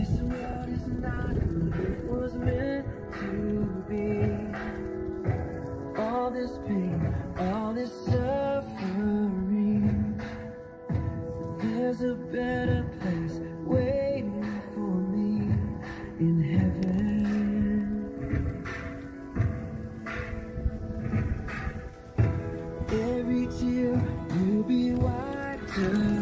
This world is not who it was meant to be. All this pain, all this suffering. There's a better place waiting for me in heaven. Every tear will be wiped away.